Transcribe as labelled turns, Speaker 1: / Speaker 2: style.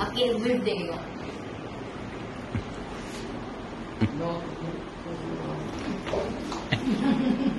Speaker 1: आपके विट देगा
Speaker 2: No.